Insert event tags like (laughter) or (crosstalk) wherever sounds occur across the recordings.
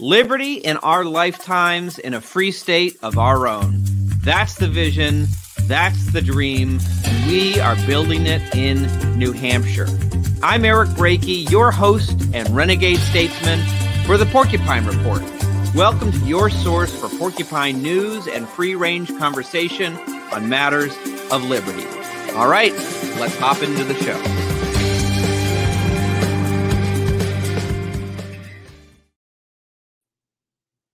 Liberty in our lifetimes in a free state of our own. That's the vision. That's the dream. We are building it in New Hampshire. I'm Eric Brakey, your host and renegade statesman for the Porcupine Report. Welcome to your source for porcupine news and free range conversation on matters of liberty. All right, let's hop into the show.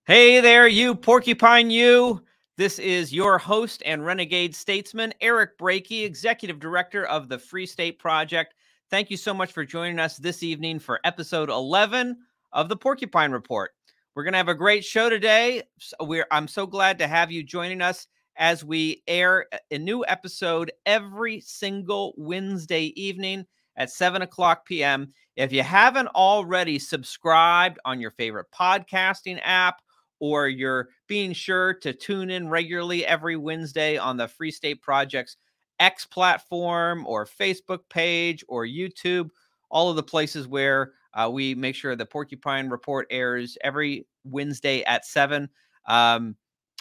Hey there, you porcupine, you. This is your host and renegade statesman, Eric Brakey, Executive Director of the Free State Project. Thank you so much for joining us this evening for episode 11 of the Porcupine Report. We're going to have a great show today. We're, I'm so glad to have you joining us as we air a new episode every single Wednesday evening at 7 o'clock p.m. If you haven't already subscribed on your favorite podcasting app, or you're being sure to tune in regularly every Wednesday on the Free State Project's X platform or Facebook page or YouTube, all of the places where uh, we make sure the Porcupine Report airs every Wednesday at 7. Um,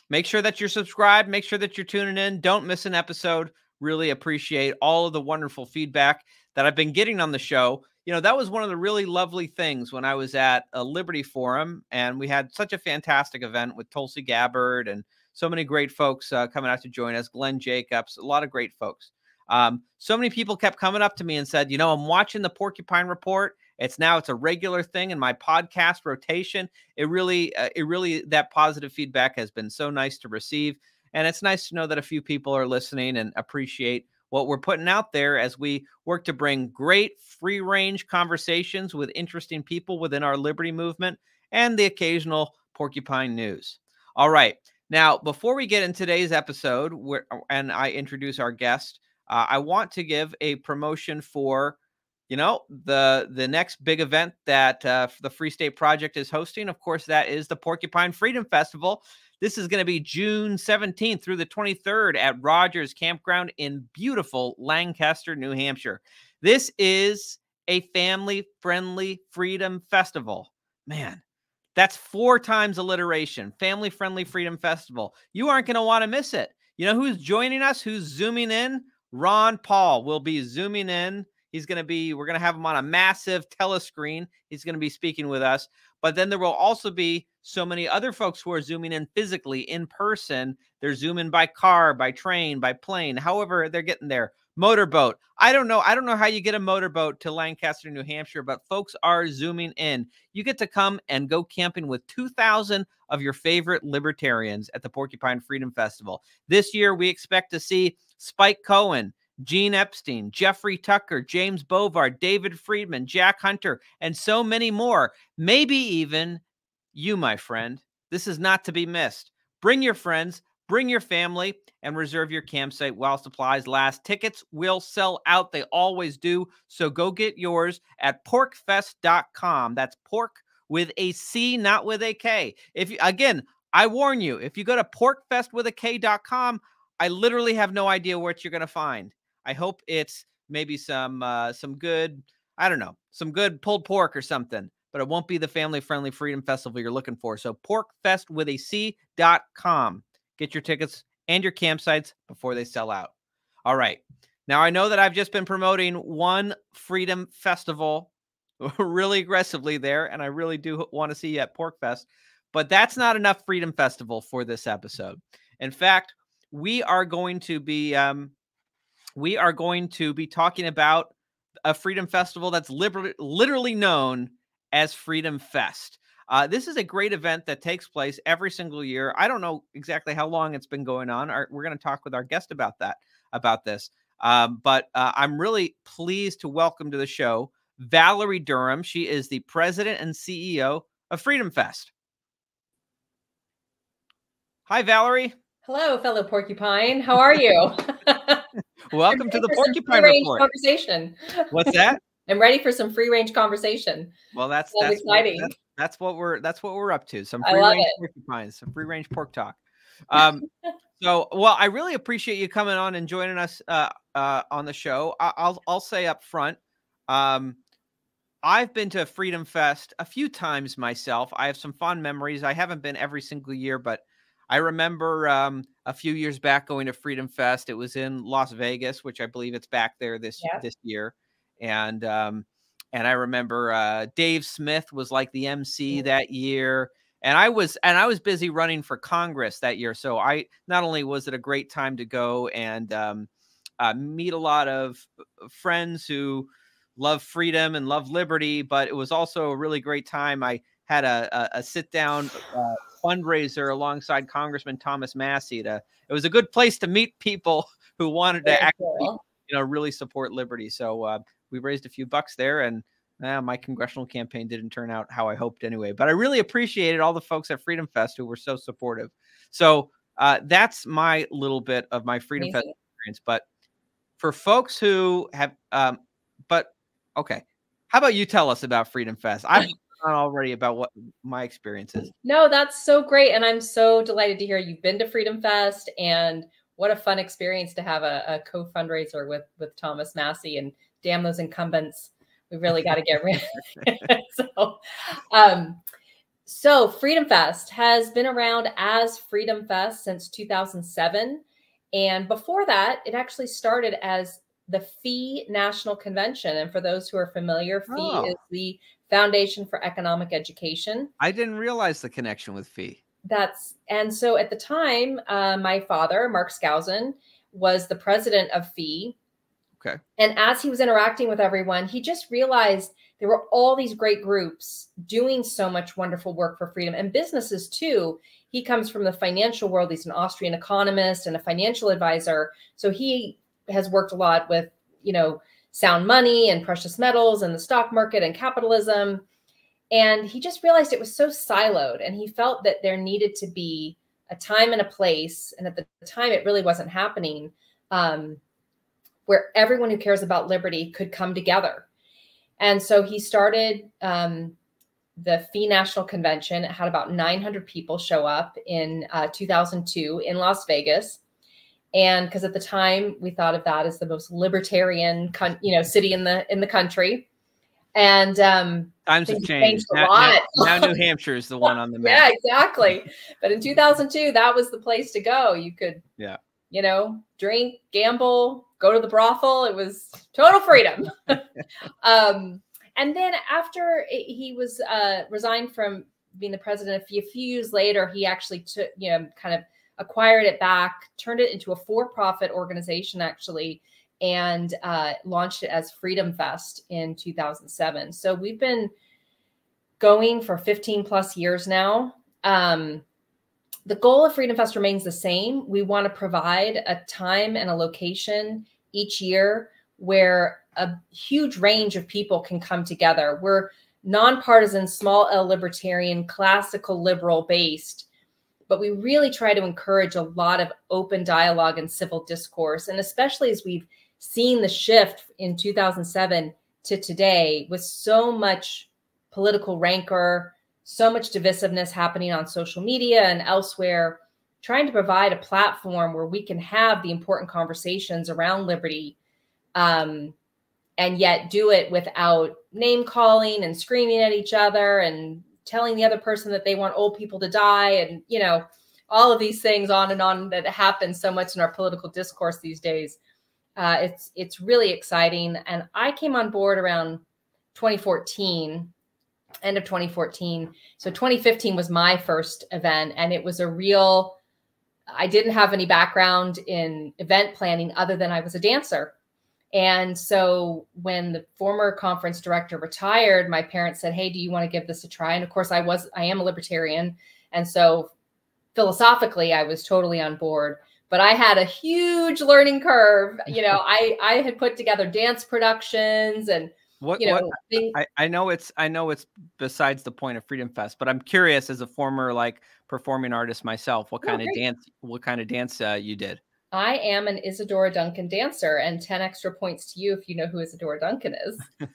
make sure that you're subscribed. Make sure that you're tuning in. Don't miss an episode. Really appreciate all of the wonderful feedback that I've been getting on the show you know, that was one of the really lovely things when I was at a Liberty Forum, and we had such a fantastic event with Tulsi Gabbard and so many great folks uh, coming out to join us. Glenn Jacobs, a lot of great folks. Um, so many people kept coming up to me and said, you know, I'm watching the Porcupine Report. It's now it's a regular thing in my podcast rotation. It really, uh, it really that positive feedback has been so nice to receive, and it's nice to know that a few people are listening and appreciate what we're putting out there as we work to bring great free range conversations with interesting people within our liberty movement and the occasional porcupine news. All right. Now, before we get in today's episode, where, and I introduce our guest, uh, I want to give a promotion for, you know, the the next big event that uh, the Free State Project is hosting. Of course, that is the Porcupine Freedom Festival. This is going to be June 17th through the 23rd at Rogers Campground in beautiful Lancaster, New Hampshire. This is a family friendly freedom festival. Man, that's four times alliteration. Family friendly freedom festival. You aren't going to want to miss it. You know who's joining us? Who's zooming in? Ron Paul will be zooming in. He's going to be, we're going to have him on a massive telescreen. He's going to be speaking with us. But then there will also be so many other folks who are zooming in physically in person. They're zooming by car, by train, by plane, however they're getting there. Motorboat. I don't know. I don't know how you get a motorboat to Lancaster, New Hampshire, but folks are zooming in. You get to come and go camping with 2,000 of your favorite libertarians at the Porcupine Freedom Festival. This year, we expect to see Spike Cohen, Gene Epstein, Jeffrey Tucker, James Bovard, David Friedman, Jack Hunter, and so many more. Maybe even you, my friend. This is not to be missed. Bring your friends, bring your family, and reserve your campsite while supplies last. Tickets will sell out. They always do. So go get yours at porkfest.com. That's pork with a C, not with a K. If you, again, I warn you, if you go to porkfestwithak.com, I literally have no idea what you're going to find. I hope it's maybe some uh, some good, I don't know, some good pulled pork or something but it won't be the family friendly freedom festival you're looking for. So porkfest with a C.com. Get your tickets and your campsites before they sell out. All right. Now I know that I've just been promoting one freedom festival (laughs) really aggressively there, and I really do want to see you at Porkfest, but that's not enough freedom festival for this episode. In fact, we are going to be um, we are going to be talking about a freedom festival that's liber- literally known as Freedom Fest. Uh, this is a great event that takes place every single year. I don't know exactly how long it's been going on. Our, we're going to talk with our guest about that, about this. Um, but uh, I'm really pleased to welcome to the show Valerie Durham. She is the president and CEO of Freedom Fest. Hi, Valerie. Hello, fellow porcupine. How are you? (laughs) (laughs) Welcome to the Porcupine Report. Conversation. What's that? (laughs) I'm ready for some free range conversation. Well, that's that's exciting. What, that's, that's, what we're that's what we're up to. Some free range porcupines, some free range pork talk. Um, (laughs) so, well, I really appreciate you coming on and joining us uh, uh, on the show. I, will I'll say up front, um, I've been to Freedom Fest a few times myself. I have some fond memories. I haven't been every single year, but I remember um, a few years back going to Freedom Fest. It was in Las Vegas, which I believe it's back there this Yeah. this year, and um, and I remember uh, Dave Smith was like the MC Mm. that year, and I was and I was busy running for Congress that year, so I not only was it a great time to go and um, uh, meet a lot of uh, friends who love freedom and love liberty, but it was also a really great time. I had a, a, a sit down uh, fundraiser alongside Congressman Thomas Massie. To, it was a good place to meet people (laughs) who wanted to actually, you know, really support liberty. So uh, we raised a few bucks there, and uh, my congressional campaign didn't turn out how I hoped anyway. But I really appreciated all the folks at Freedom Fest who were so supportive. So uh, that's my little bit of my Freedom Fest experience. But for folks who have, um, but okay, how about you tell us about Freedom Fest? I've (laughs) already about what my experience is. No, that's so great. And I'm so delighted to hear you've been to Freedom Fest and what a fun experience to have a, a co-fundraiser with with Thomas Massie and damn those incumbents. We really got to get rid (laughs) so um so Freedom Fest has been around as Freedom Fest since 2007. And before that, it actually started as the FEE National Convention. And for those who are familiar, FEE Oh. is the Foundation for Economic Education. I didn't realize the connection with Fee. that's and so at the time uh, my father mark skousen was the president of fee. Okay. and as he was interacting with everyone he just realized there were all these great groups doing so much wonderful work for freedom and businesses too. He comes from the financial world. He's an austrian economist and a financial advisor. So he has worked a lot with you know sound money and precious metals and the stock market and capitalism. And he just realized it was so siloed and he felt that there needed to be a time and a place and at the time it really wasn't happening um, where everyone who cares about liberty could come together. And so he started um, the fee national convention. It had about 900 people show up in uh, 2002 in las vegas and because at the time we thought of that as the most libertarian con- you know city in the in the country and um, Times have changed. a Now, lot. now- now New Hampshire is the one on the map (laughs) yeah, exactly. But in 2002, that was the place to go. You could, Yeah. you know, drink, gamble, go to the brothel. It was total freedom. (laughs) um, and then after it, he was uh, resigned from being the president, a few, a few years later, he actually took, you know, kind of acquired it back, turned it into a for-profit organization, actually, and uh, launched it as Freedom Fest in 2007. So we've been going for 15 plus years now. Um, the goal of Freedom Fest remains the same. We want to provide a time and a location each year where a huge range of people can come together. We're nonpartisan, small L libertarian, classical liberal based, but we really try to encourage a lot of open dialogue and civil discourse. And especially as we've seen the shift in 2007 to today with so much political rancor, so much divisiveness happening on social media and elsewhere, trying to provide a platform where we can have the important conversations around liberty um, and yet do it without name calling and screaming at each other and telling the other person that they want old people to die and, you know, all of these things on and on that happen so much in our political discourse these days. Uh, it's it's really exciting, and I came on board around 2014, end of 2014. So 2015 was my first event, and it was a real. I didn't have any background in event planning other than I was a dancer. And so when the former conference director retired, my parents said, "Hey, do you want to give this a try?" And of course, I was I am a libertarian, and so philosophically, I was totally on board. But I had a huge learning curve. You know, I I had put together dance productions and What, you know what things, I, I know it's I know it's besides the point of Freedom Fest, but I'm curious as a former like performing artist myself, what Oh, kind of dance what kind of dance uh, you did? I am an Isadora Duncan dancer, and 10 extra points to you if you know who Isadora Duncan is. (laughs)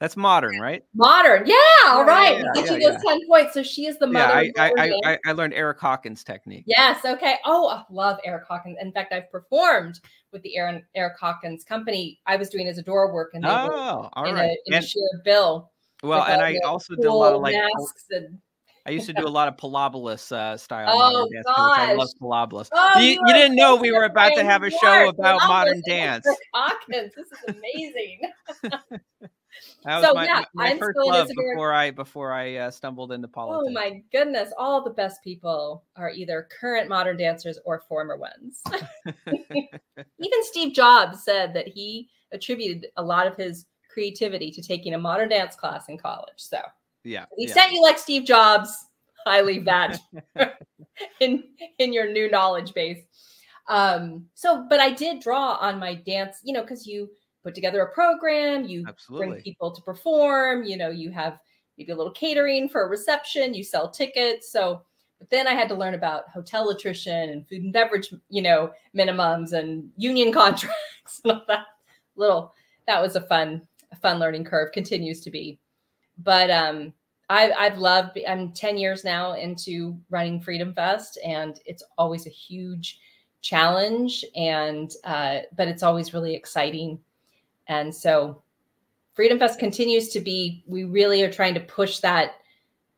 That's modern, right? Modern. Yeah. All Yeah, right. yeah, yeah, you those 10 points. So she is the Yeah, mother. I I, I. I I learned Erick Hawkins technique. Yes. Okay. Oh, I love Erick Hawkins. In fact, I've performed with the Aaron, Erick Hawkins company. I was doing Isadora work and they were Oh, all in, right. a, in a And, shared bill. Well, and oh, I also did a lot of like masks and I used to do a (laughs) lot of Pilobolus uh, style oh, dance. I love Pilobolus. Oh, you, you, didn't know we were about to have a show about modern dance. Hawkins, this is amazing. (laughs) that was so, my, yeah, my, my first love before I before I uh, stumbled into politics. Oh my goodness! All the best people are either current modern dancers or former ones. (laughs) Even Steve Jobs said that he attributed a lot of his creativity to taking a modern dance class in college. So yeah. He yeah. sent you like Steve Jobs. I leave that in in your new knowledge base. Um, so but I did draw on my dance, you know, because you put together a program, you Absolutely. bring people to perform, you know, you have maybe a little catering for a reception, you sell tickets. So but then I had to learn about hotel attrition and food and beverage, you know, minimums and union (laughs) contracts and all that. Little that was a fun, a fun learning curve, continues to be but um, I, I've loved. I'm 10 years now into running Freedom Fest, and it's always a huge challenge, and uh, but it's always really exciting. And so, Freedom Fest continues to be. We really are trying to push that.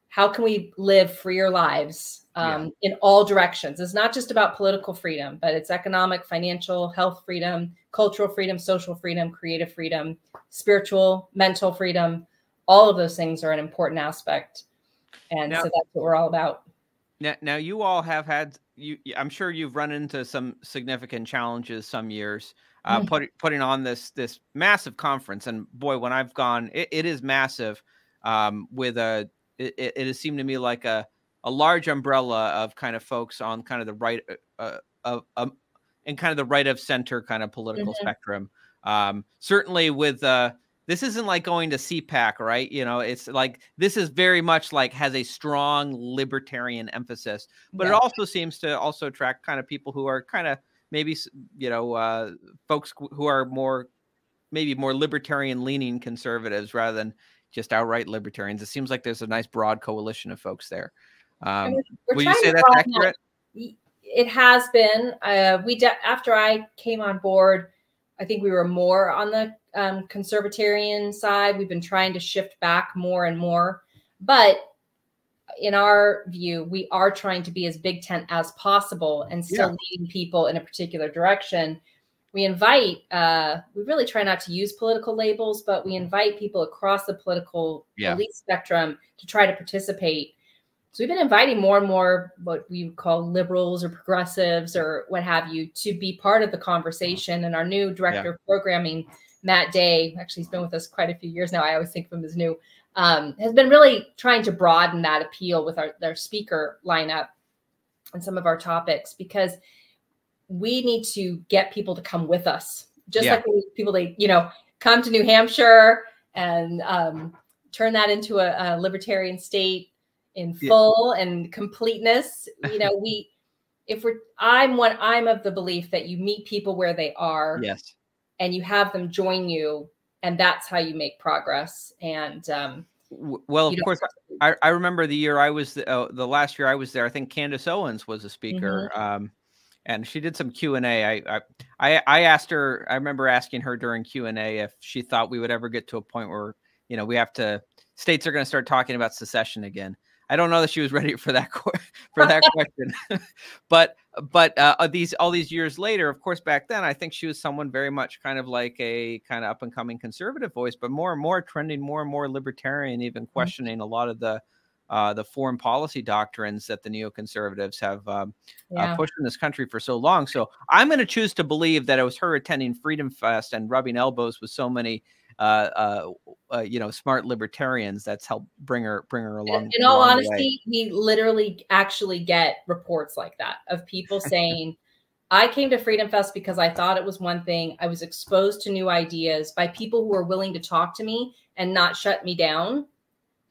How can we live freer lives um, yeah. in all directions? It's not just about political freedom, but it's economic, financial, health freedom, cultural freedom, social freedom, creative freedom, spiritual, mental freedom all of those things are an important aspect and now, so that's what we're all about now, now you all have had you i'm sure you've run into some significant challenges some years uh, mm-hmm. put, putting on this this massive conference and boy when i've gone it, it is massive um, with a it, it has seemed to me like a a large umbrella of kind of folks on kind of the right uh, of um, and kind of the right of center kind of political mm-hmm. spectrum um, certainly with uh, this isn't like going to CPAC, right? You know, it's like this is very much like has a strong libertarian emphasis, but yeah. it also seems to also attract kind of people who are kind of maybe you know uh, folks who are more maybe more libertarian leaning conservatives rather than just outright libertarians. It seems like there's a nice broad coalition of folks there. Um, will you say that's accurate? That. It has been. Uh, we de- after I came on board, I think we were more on the um, conservatarian side. We've been trying to shift back more and more. But in our view, we are trying to be as big tent as possible and still yeah. leading people in a particular direction. We invite, uh, we really try not to use political labels, but we invite people across the political yeah. spectrum to try to participate. So we've been inviting more and more what we call liberals or progressives or what have you to be part of the conversation. And our new director yeah. of programming Matt Day, actually, he's been with us quite a few years now. I always think of him as new. Um, has been really trying to broaden that appeal with our their speaker lineup and some of our topics because we need to get people to come with us, just yeah. like people they you know come to New Hampshire and um, turn that into a, a libertarian state in full yeah. and completeness. (laughs) You know, we if we're I'm one I'm of the belief that you meet people where they are. Yes and you have them join you and that's how you make progress. And um, well of course I, I remember the year i was uh, the last year i was there i think candace owens was a speaker mm-hmm. um, and she did some q&a I, I i asked her i remember asking her during q&a if she thought we would ever get to a point where you know we have to states are going to start talking about secession again. I don't know that she was (laughs) ready for that for that (laughs) question, (laughs) but but uh, these all these years later, of course, back then I think she was someone very much kind of like a kind of up and coming conservative voice, but more and more trending more and more libertarian, even mm-hmm. questioning mm-hmm. a lot of the uh, the foreign policy doctrines that the neoconservatives have um, uh, yeah. uh, pushed in this country for so long. So I'm going to choose to believe that it was her attending Freedom Fest and rubbing elbows with so many uh, uh, uh, you know, smart libertarians that's helped bring her bring her along. In, all honesty, we literally actually get reports like that of people (laughs) saying, "I came to Freedom Fest because I thought it was one thing. I was exposed to new ideas by people who were willing to talk to me and not shut me down.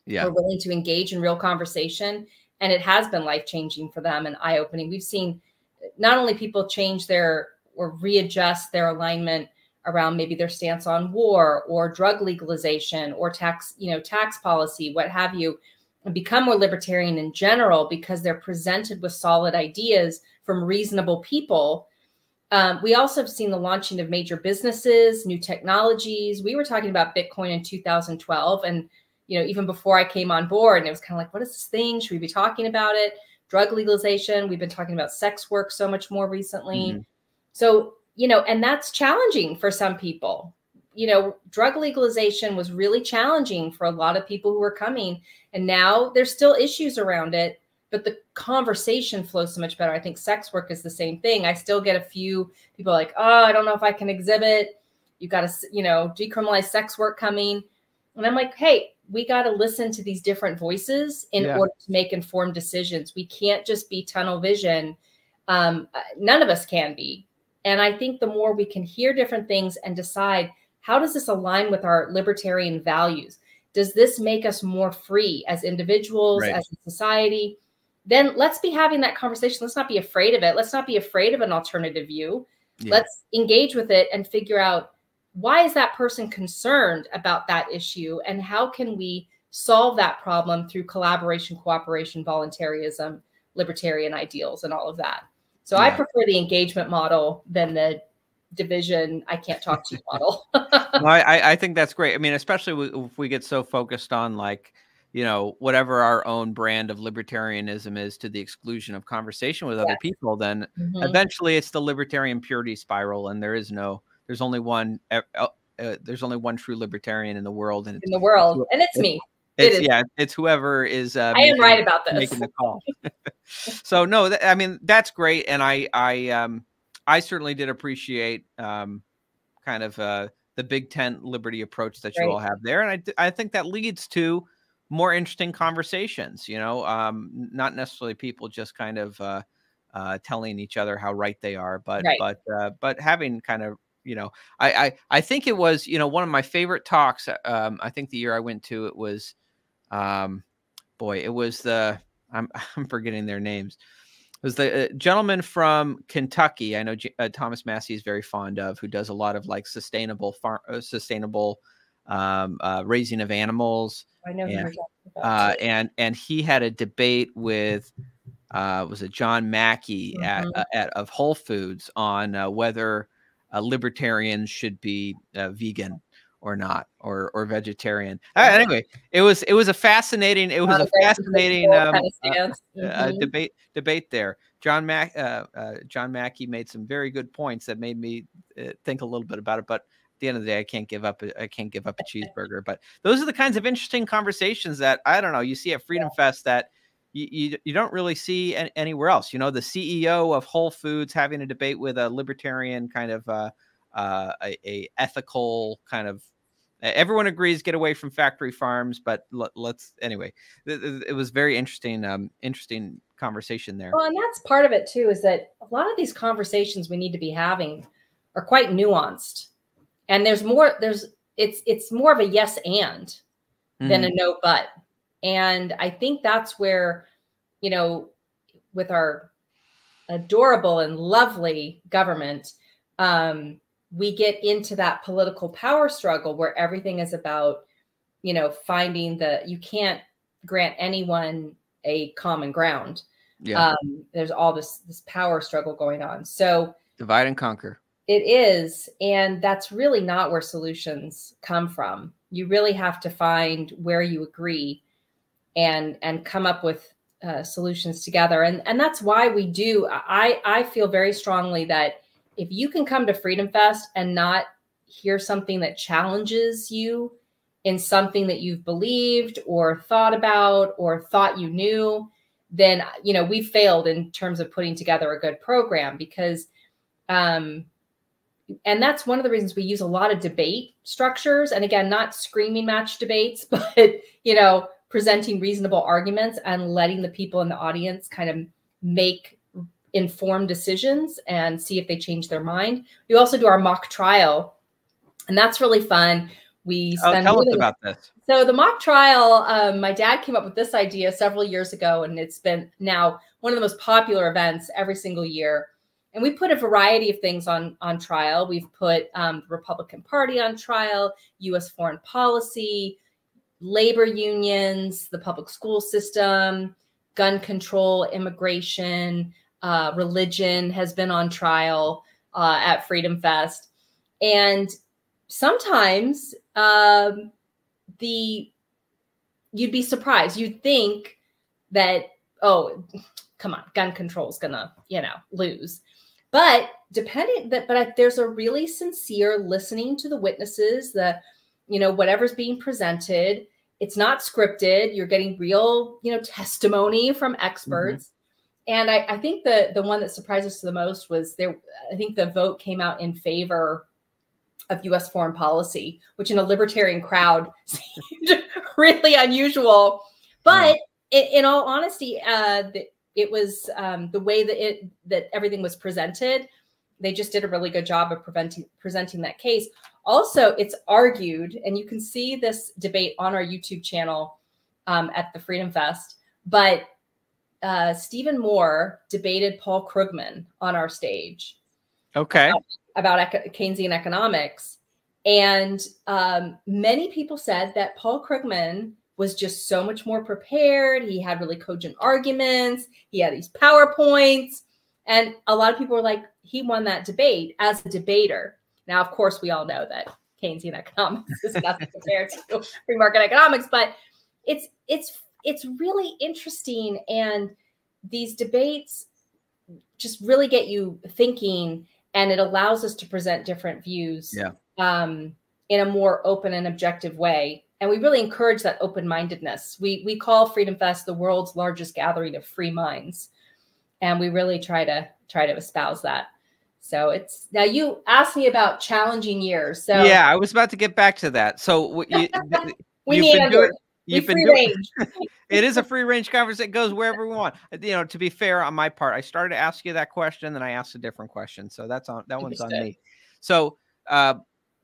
Yeah, were willing to engage in real conversation." And it has been life changing for them and eye opening. We've seen not only people change their or readjust their alignment around maybe their stance on war or drug legalization or tax, you know, tax policy, what have you, and become more libertarian in general because they're presented with solid ideas from reasonable people. Um, we also have seen the launching of major businesses, new technologies. We were talking about Bitcoin in 2012, and you know, even before I came on board. And it was kind of like, what is this thing? Should we be talking about it? Drug legalization. We've been talking about sex work so much more recently. Mm-hmm. So, you know, and that's challenging for some people. You know, drug legalization was really challenging for a lot of people who were coming. And now there's still issues around it, but the conversation flows so much better. I think sex work is the same thing. I still get a few people like, oh, I don't know if I can exhibit. You got to, you know, decriminalize sex work coming. And I'm like, hey, we got to listen to these different voices in yeah. order to make informed decisions. We can't just be tunnel vision. Um, uh, none of us can be. And I think the more we can hear different things and decide how does this align with our libertarian values? Does this make us more free as individuals, right. as a society? then let's be having that conversation. Let's not be afraid of it. Let's not be afraid of an alternative view. Yeah. Let's engage with it and figure out why is that person concerned about that issue and how can we solve that problem through collaboration, cooperation, voluntarism, libertarian ideals, and all of that. So yeah. I prefer the engagement model than the division i can't talk to you (laughs) model well, I, I think that's great i mean especially if we get so focused on like you know whatever our own brand of libertarianism is to the exclusion of conversation with other people then mm-hmm. eventually it's the libertarian purity spiral and there is no there's only one uh, uh, there's only one true libertarian in the world and in the world and it's, it's me it's, yeah it's whoever is uh, i making, am right about this. making the call. (laughs) So no th- i mean that's great and i i um i certainly did appreciate um kind of uh the big tent liberty approach that you all have there and i i think that leads to more interesting conversations you know um, not necessarily people just kind of uh, uh, telling each other how right they are but right. but uh, but having kind of you know I, I i think it was you know one of my favorite talks uh, um, i think the year i went to it was um boy it was the i'm (laughs) i'm forgetting their names it was the uh, gentleman from kentucky i know G- uh, thomas massie is very fond of who does a lot of like sustainable farm sustainable um, uh, raising of animals. I know and, uh, and and he had a debate with uh, was it John Mackey mm-hmm. at, uh, at of Whole Foods on uh, whether libertarians should be uh, vegan or not or or vegetarian. anyway, it was it was a fascinating it was a fascinating um, mm-hmm. debate debate there. John Mack John Mackey made some very good points that made me think a little bit about it, but at the end of the day, I can't give up. I can't give up a cheeseburger. But those are the kinds of interesting conversations that I don't know. You see at Freedom Fest that you, you, you don't really see any, anywhere else. You know, the CEO of Whole Foods having a debate with a libertarian kind of uh, uh, a, a ethical kind of everyone agrees get away from factory farms but let's anyway it, was very interesting um interesting conversation there well and that's part of it too is that a lot of these conversations we need to be having are quite nuanced and there's more there's it's it's more of a yes and mm. than a mm. no but and i think that's where you know with our adorable and lovely government um we get into that political power struggle where everything is about you know finding the you can't grant anyone a common ground yeah um, there's all this this power struggle going on so divide and conquer it is. And that's really not where solutions come from. You really have to find where you agree and and come up with uh, solutions together. And and that's why we do. I I feel very strongly that if you can come to Freedom Fest and not hear something that challenges you in something that you've believed or thought about or thought you knew, then you know we failed in terms of putting together a good program because um, and that's one of the reasons we use a lot of debate structures. And again not screaming match debates (laughs) but you know presenting reasonable arguments and letting the people in the audience kind of make informed decisions and see if they change their mind we also do our mock trial and that's really fun we oh, tell us about this so the mock trial um, my dad came up with this idea several years ago and it's been now one of the most popular events every single year and we put a variety of things on on trial. We've put um, the Republican Party on trial, U.S. foreign policy, labor unions, the public school system, gun control, immigration, uh, religion has been on trial uh, at Freedom Fest, and sometimes um, the you'd be surprised. You'd think that, oh, come on, gun control is gonna, you know, lose. But depending that, but there's a really sincere listening to the witnesses, the, you know, whatever's being presented. It's not scripted. You're getting real, you know, testimony from experts. Mm-hmm. And I, I think the the one that surprised us the most was there. I think the vote came out in favor of U.S. foreign policy, which in a libertarian crowd (laughs) seemed really unusual. But yeah. in, in, all honesty, uh, the, it was um, the way that it that everything was presented. They just did a really good job of preventing presenting that case. Also, it's argued, and you can see this debate on our YouTube channel um, at the Freedom Fest. But uh, Stephen Moore debated Paul Krugman on our stage. Okay. About, about Keynesian economics. And um, many people said that Paul Krugman was just so much more prepared. He had really cogent arguments. He had these PowerPoints. And a lot of people were like, he won that debate as a debater. Now, of course, we all know that Keynesian (laughs) economics is nothing compared to free market economics, but it's it's it's really interesting. And these debates just really get you thinking and it allows us to present different views yeah. um, in a more open and objective way and we really encourage that open-mindedness we we call freedom fest the world's largest gathering of free minds and we really try to try to espouse that so it's now you asked me about challenging years so yeah i was about to get back to that so you, (laughs) we need doing, you've been doing, (laughs) it is a free range conference that goes wherever we want. You know to be fair on my part i started to ask you that question then i asked a different question so that's on that one's on me. So uh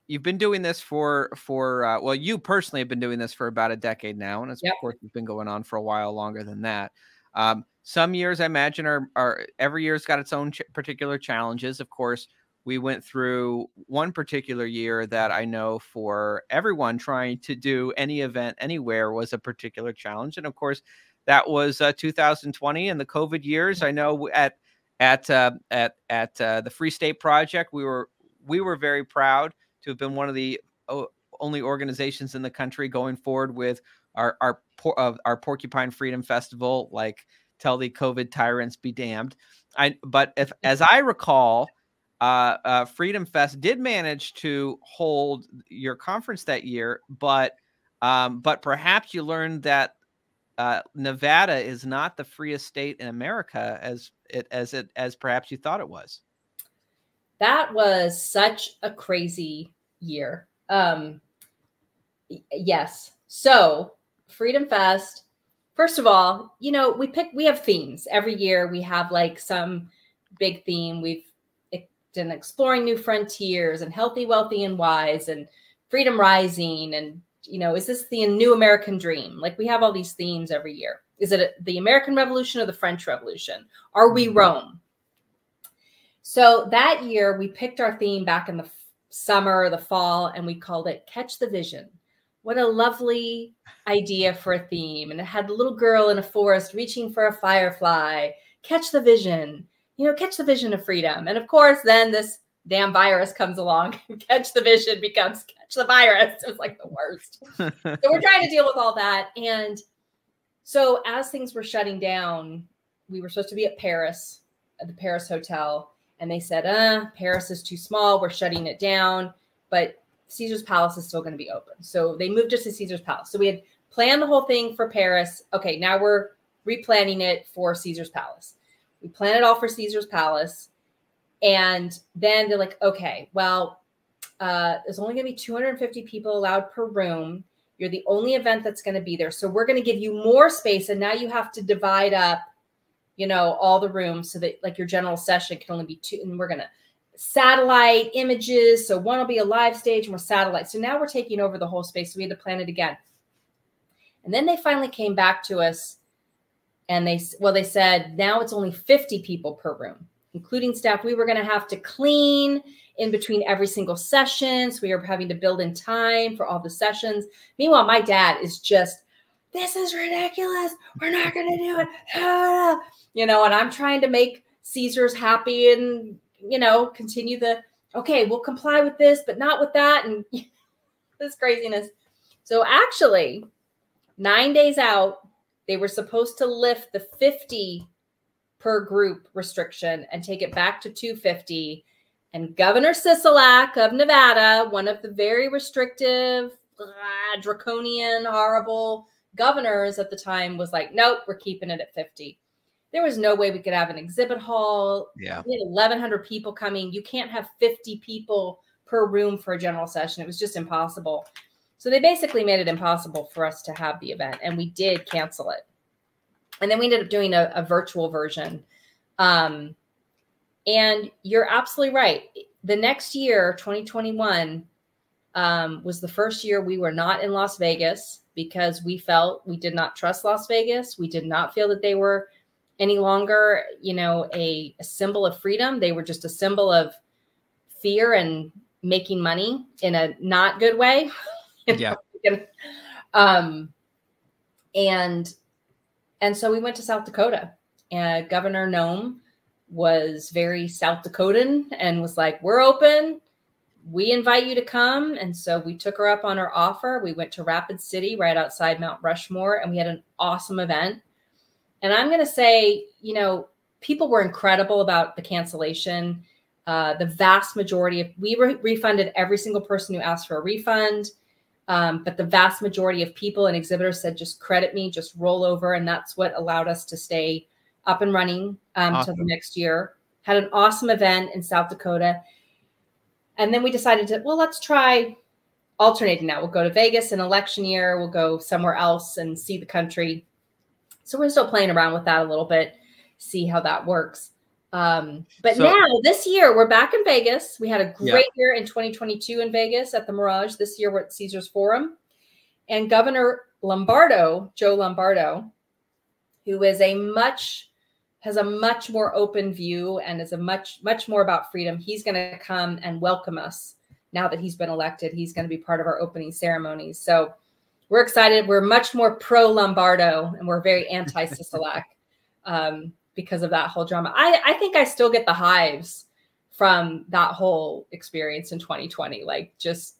you've been doing this for for uh, well you personally have been doing this for about a decade now and it's yep. of course it's been going on for a while longer than that. Um, some years i imagine are are every year's got its own ch- particular challenges of course we went through one particular year that i know for everyone trying to do any event anywhere was a particular challenge and of course that was uh, 2020 and the covid years. I know at at uh, at at uh, the free state project we were we were very proud to have been one of the only organizations in the country going forward with our our uh, our Porcupine Freedom Festival, like tell the COVID tyrants be damned. I but if as I recall, uh, uh, Freedom Fest did manage to hold your conference that year, but um, but perhaps you learned that uh, Nevada is not the freest state in America as it as it as perhaps you thought it was that was such a crazy year. Um, yes. So, Freedom Fest, first of all, you know, we pick, we have themes every year. We have like some big theme. We've done exploring new frontiers and healthy, wealthy, and wise, and freedom rising. And, you know, is this the new American dream? Like we have all these themes every year. Is it the American Revolution or the French Revolution? Are we mm-hmm. Rome? So that year we picked our theme back in the summer, or the fall, and we called it Catch the Vision. What a lovely idea for a theme. And it had a little girl in a forest reaching for a firefly. Catch the vision, you know, catch the vision of freedom. And of course, then this damn virus comes along. (laughs) catch the vision becomes catch the virus. It was like the worst. so we're trying to deal with all that. And so as things were shutting down, we were supposed to be at Paris, at the Paris Hotel and they said, uh, Paris is too small. We're shutting it down. But Caesar's Palace is still going to be open. So they moved us to Caesar's Palace. So we had planned the whole thing for Paris. Okay, now we're replanning it for Caesar's Palace. We plan it all for Caesar's Palace. And then they're like, okay, well, uh, there's only going to be 250 people allowed per room. You're the only event that's going to be there. So we're going to give you more space. And now you have to divide up you know, all the rooms so that like your general session can only be two. And we're going to satellite images. So one will be a live stage and we're satellite. So now we're taking over the whole space. So we had to plan it again. And then they finally came back to us and they, well, they said, now it's only 50 people per room, including staff. We were going to have to clean in between every single session. So we were having to build in time for all the sessions. Meanwhile, my dad is just, this is ridiculous. We're not going to do it. (laughs) you know, and I'm trying to make Caesars happy and, you know, continue the, okay, we'll comply with this, but not with that. And (laughs) this craziness. So actually, Nine days out, they were supposed to lift the 50 per group restriction and take it back to 250. And Governor Sisolak of Nevada, one of the very restrictive, draconian, horrible governors at the time, was like, nope, we're keeping it at 50. There was no way we could have an exhibit hall. Yeah. We had 1,100 people coming. You can't have 50 people per room for a general session. It was just impossible. So they basically made it impossible for us to have the event, and we did cancel it. And then we ended up doing a, a virtual version. Um, and you're absolutely right. The next year, 2021, um, was the first year we were not in Las Vegas because we felt we did not trust Las Vegas. We did not feel that they were any longer, you know, a, a symbol of freedom. They were just a symbol of fear and making money in a not good way. (laughs) Yeah. um, and and so we went to South Dakota. And Governor Noem was very South Dakotan and was like, "We're open. We invite you to come." And so we took her up on her offer. We went to Rapid City, right outside Mount Rushmore, and we had an awesome event. And I'm going to say, you know, people were incredible about the cancellation. Uh, the vast majority of we re- refunded every single person who asked for a refund. Um, but the vast majority of people and exhibitors said, just credit me, just roll over. And that's what allowed us to stay up and running um, awesome. the next year. Had an awesome event in South Dakota. And then we decided to, well, let's try alternating now. We'll go to Vegas in election year. We'll go somewhere else and see the country. So we're still playing around with that a little bit, see how that works. Um, but so, now this year we're back in Vegas. We had a great yeah. year in 2022 in Vegas at the Mirage. This year we're at Caesars Forum. And Governor Lombardo, Joe Lombardo, who is a much has a much more open view and is a much much more about freedom. He's going to come and welcome us now that he's been elected. He's going to be part of our opening ceremonies. So we're excited. We're much more pro Lombardo and we're very (laughs) anti Sisolak um, because of that whole drama. I, I think I still get the hives from that whole experience in 2020. Like just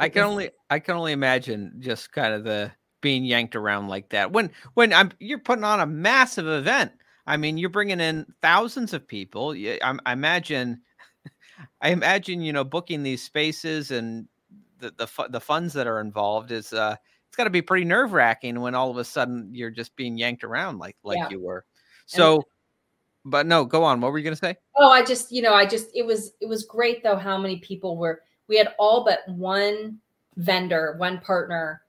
I can only I can only imagine just kind of the being yanked around like that. When when I'm you're putting on a massive event. I mean, you're bringing in thousands of people. I, I imagine (laughs) I imagine, you know, booking these spaces and the the the funds that are involved is uh it's got to be pretty nerve wracking when all of a sudden you're just being yanked around like like yeah. you were. So, and, but no, go on. What were you going to say? Oh, I just you know I just it was it was great though how many people were. We had all but one vendor, one partner.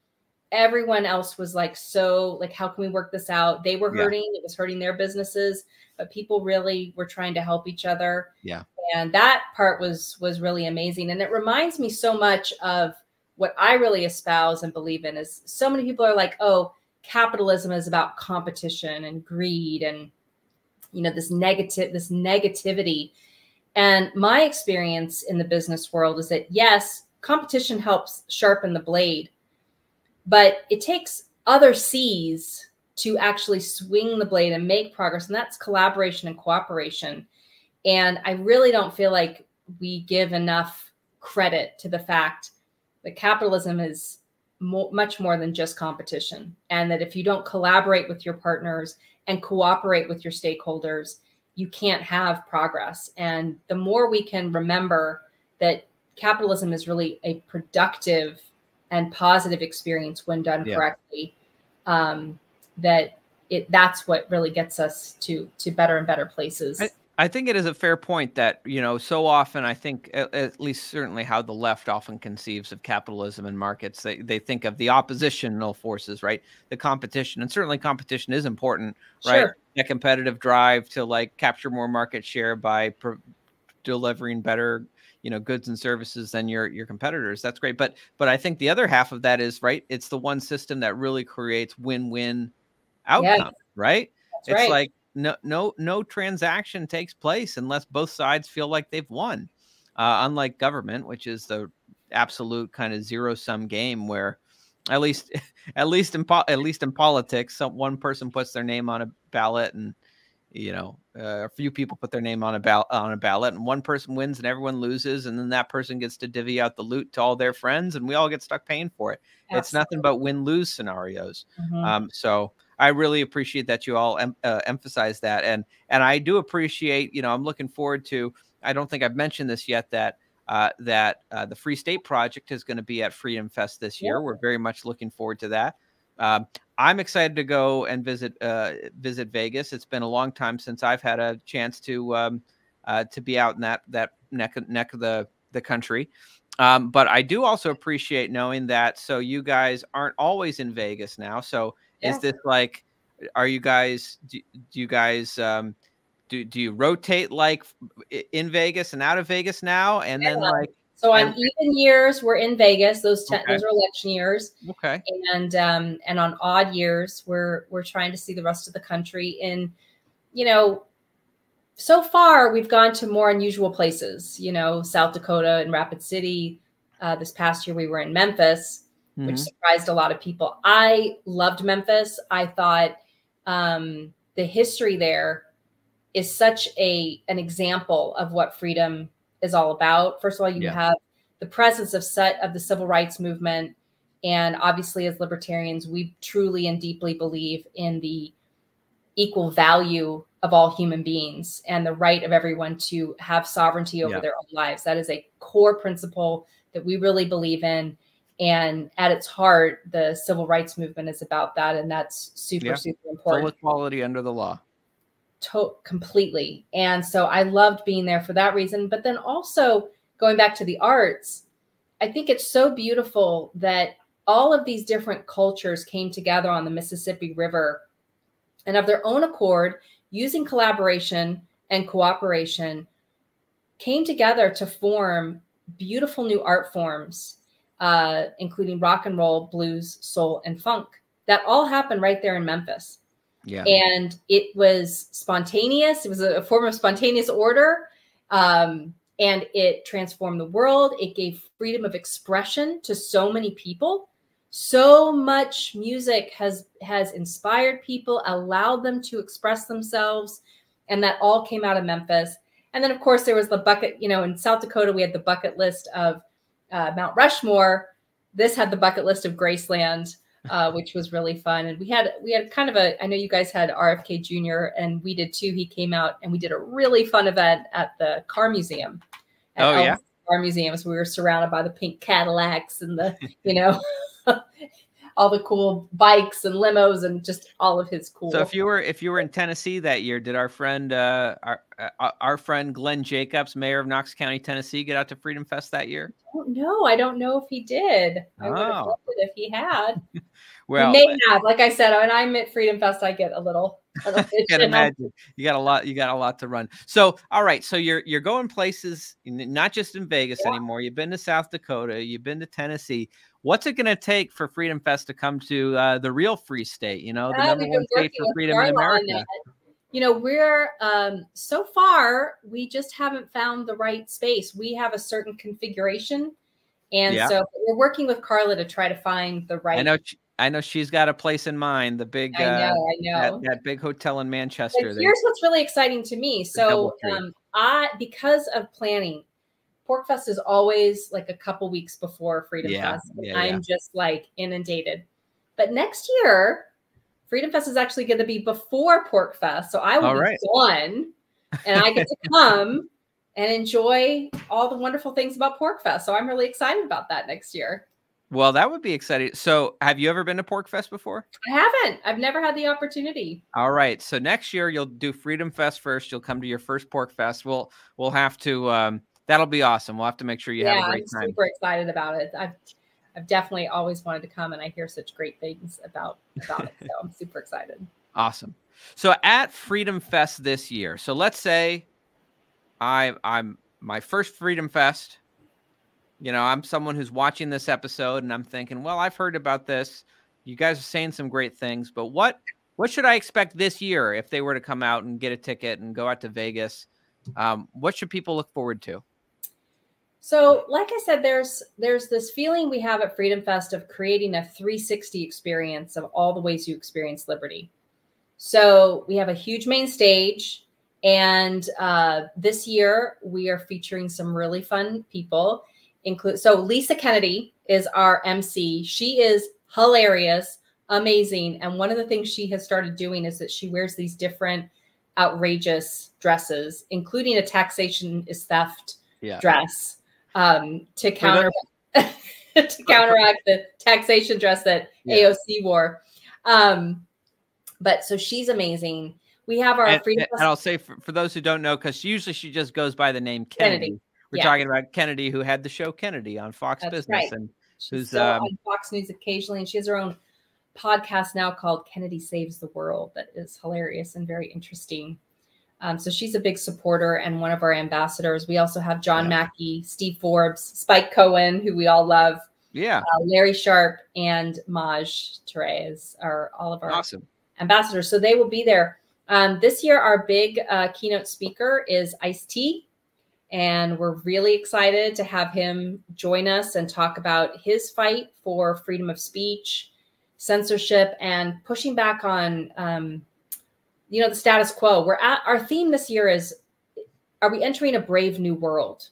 Everyone else was like so like how can we work this out? They were hurting. Yeah. It was hurting their businesses, but people really were trying to help each other. Yeah. And that part was was really amazing and it reminds me so much of what I really espouse and believe in is so many people are like, oh, capitalism is about competition and greed and you know this negative this negativity. And my experience in the business world is that yes, competition helps sharpen the blade, but it takes other C's to actually swing the blade and make progress. And that's collaboration and cooperation. And I really don't feel like we give enough credit to the fact that capitalism is mo much more than just competition. And that if you don't collaborate with your partners and cooperate with your stakeholders you can't have progress. And the more we can remember that capitalism is really a productive and positive experience when done yeah. correctly um, that it that's what really gets us to to better and better places. I, I think it is a fair point that, you know, so often I think at, at, least certainly how the left often conceives of capitalism and markets, they, they think of the oppositional forces, right? The competition. And certainly competition is important, right? Sure. A competitive drive to like capture more market share by pro- delivering better you know goods and services than your your competitors that's great but but i think the other half of that is right it's the one system that really creates win-win outcome yes. right that's it's right. like no no no transaction takes place unless both sides feel like they've won. Uh, unlike government, which is the absolute kind of zero sum game where at least (laughs) at least in po- at least in politics, some one person puts their name on a ballot and you know, uh, a few people put their name on a ballot on a ballot, and one person wins and everyone loses, and then that person gets to divvy out the loot to all their friends, and we all get stuck paying for it. Absolutely. It's nothing but win lose scenarios. Mm-hmm. Um, so I really appreciate that you all em- uh, emphasize that, and and I do appreciate, you know, I'm looking forward to. I don't think I've mentioned this yet that uh, that uh, the Free State Project is going to be at Freedom Fest this year. We're very much looking forward to that. Um, I'm excited to go and visit uh, visit Vegas. It's been a long time since I've had a chance to um, uh, to be out in that that neck neck of the the country. Um, but I do also appreciate knowing that. So you guys aren't always in Vegas now. So yeah. Is this like? Are you guys? Do, do you guys? Um, do, do you rotate like in Vegas and out of Vegas now? And then like so on even years we're in Vegas. Those ten, okay. those are election years. Okay. And um and on odd years we're we're trying to see the rest of the country. In you know, so far we've gone to more unusual places. You know, South Dakota and Rapid City. Uh, this past year we were in Memphis, mm-hmm. which surprised a lot of people. I loved Memphis. I thought um, the history there is such a an example of what freedom is all about. First of all, you yeah. have the presence of set of the civil rights movement, and obviously, as libertarians, we truly and deeply believe in the equal value of all human beings and the right of everyone to have sovereignty over yeah. their own lives. That is a core principle that we really believe in. And at its heart, the civil rights movement is about that. And that's super, yeah. super important. Full equality under the law to- completely. And so I loved being there for that reason. But then also going back to the arts, I think it's so beautiful that all of these different cultures came together on the Mississippi River and of their own accord, using collaboration and cooperation, came together to form beautiful new art forms, uh, including rock and roll, blues, soul, and funk. That all happened right there in Memphis. Yeah. And it was spontaneous. It was a, form of spontaneous order. Um, and it transformed the world. It gave freedom of expression to so many people. So much music has has inspired people, allowed them to express themselves, and that all came out of Memphis. And then, of course, there was the bucket. You know, in South Dakota, we had the bucket list of uh, Mount Rushmore. This had the bucket list of Graceland uh, (laughs) which was really fun. And we had we had kind of a I know you guys had RFK Jr. and we did too. He came out and we did a really fun event at the car museum. oh yeah. Car museums. We were surrounded by the pink Cadillacs and the, (laughs) you know, all the cool bikes and limos and just all of his cool. So if you were if you were in Tennessee that year, did our friend uh, our uh, our friend Glenn Jacobs, mayor of Knox County, Tennessee, get out to Freedom Fest that year? No, I don't know if he did. I would have oh. loved it if he had. (laughs) well, may have. Like I said, when I'm at Freedom Fest, I get a little. I can (laughs) imagine. You got a lot. You got a lot to run. So, all right. So you're you're going places, not just in Vegas yeah. anymore. You've been to South Dakota. You've been to Tennessee. What's it going to take for Freedom Fest to come to uh, the real free state? You know, the number one state for freedom in America. You know, we're um, so far we just haven't found the right space. We have a certain configuration, and yeah. so we're working with Carla to try to find the right. I know. I know she's got a place in mind. The big, I know, uh, I know. That, that, big hotel in Manchester. But here's what's really exciting to me. So, um, I because of planning, PorcFest is always like a couple weeks before Freedom yeah, Fest. Yeah, I'm yeah. just like inundated. But next year, Freedom Fest is actually going to be before PorcFest. So I will all be right. gone and I get to (laughs) come and enjoy all the wonderful things about PorcFest. So I'm really excited about that next year. Well, that would be exciting. So, have you ever been to PorcFest before? I haven't. I've never had the opportunity. All right. So next year you'll do Freedom Fest first. You'll come to your first PorcFest. We'll we'll have to um, that'll be awesome. We'll have to make sure you yeah, have a great I'm time. Super excited about it. I've I've definitely always wanted to come, and I hear such great things about about it. So I'm super excited. (laughs) Awesome. So at Freedom Fest this year, so let's say I I'm my first Freedom Fest. You know, I'm someone who's watching this episode, and I'm thinking, well, I've heard about this. You guys are saying some great things, but what what should I expect this year if they were to come out and get a ticket and go out to Vegas? Um, what should people look forward to? So, like I said, there's there's this feeling we have at Freedom Fest of creating a 360 experience of all the ways you experience liberty. So we have a huge main stage. And uh, this year we are featuring some really fun people. Include so Lisa Kennedy is our MC. She is hilarious, amazing. And one of the things she has started doing is that she wears these different outrageous dresses, including a taxation is theft yeah. dress um, to counter (laughs) to counteract the taxation dress that yeah. AOC wore. Um, but so she's amazing. We have our and, freedom. And I'll say for, for those who don't know, because usually she just goes by the name Kennedy. Kennedy. We're yeah. talking about Kennedy, who had the show Kennedy on Fox That's Business, right. and She's who's um, on Fox News occasionally, and she has her own podcast now called Kennedy Saves the World that is hilarious and very interesting. Um, so she's a big supporter and one of our ambassadors. We also have John yeah. Mackey, Steve Forbes, Spike Cohen, who we all love. Yeah. Uh, Larry Sharpe and Maj Touré are all of our awesome. ambassadors. So they will be there. Um, this year, our big uh, keynote speaker is Ice T. And we're really excited to have him join us and talk about his fight for freedom of speech, censorship, and pushing back on um, you know, the status quo. We're at our theme this year is are we entering a brave new world?